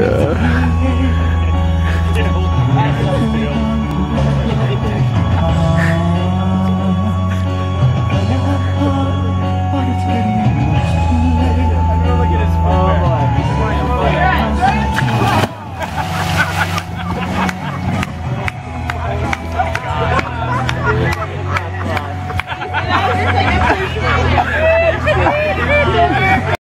Yeah.